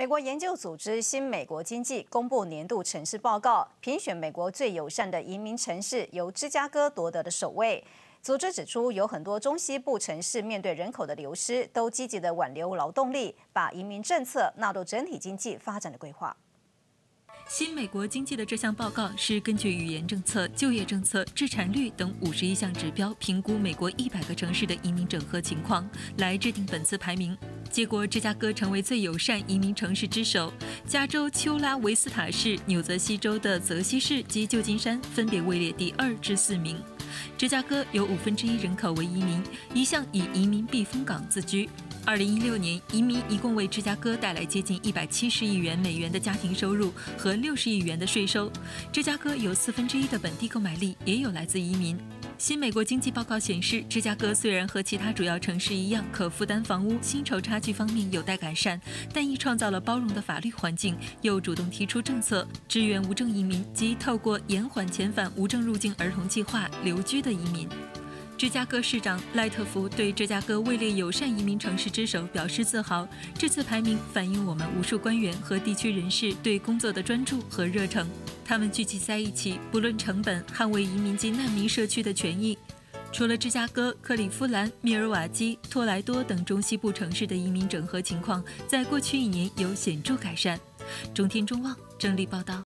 美国研究组织新美国经济公布年度城市报告，评选美国最友善的移民城市，由芝加哥夺得的首位。组织指出，有很多中西部城市面对人口的流失，都积极的挽留劳动力，把移民政策纳入整体经济发展的规划。新美国经济的这项报告是根据语言政策、就业政策、致产率等五十一项指标，评估美国一百个城市的移民整合情况，来制定本次排名。结果，芝加哥成为最友善移民城市之首，加州丘拉维斯塔市、纽泽西州的泽西市及旧金山分别位列第二至四名。芝加哥有五分之一人口为移民，一向以移民避风港自居。二零一六年，移民一共为芝加哥带来接近一百七十亿元美元的家庭收入和六十亿元的税收。芝加哥有四分之一的本地购买力也有来自移民。新美国经济报告显示，芝加哥虽然和其他主要城市一样，可负担房屋薪酬差距方面有待改善，但亦创造了包容的法律环境，又主动提出政策支援无证移民及透过延缓遣返无证入境儿童计划留居的移民。芝加哥市长赖特福对芝加哥位列友善移民城市之首表示自豪。这次排名反映我们无数官员和地区人士对工作的专注和热诚。他们聚集在一起，不论成本，捍卫移民及难民社区的权益。除了芝加哥、克利夫兰、密尔瓦基、托莱多等中西部城市的移民整合情况，在过去一年有显著改善。中天中望整理报道。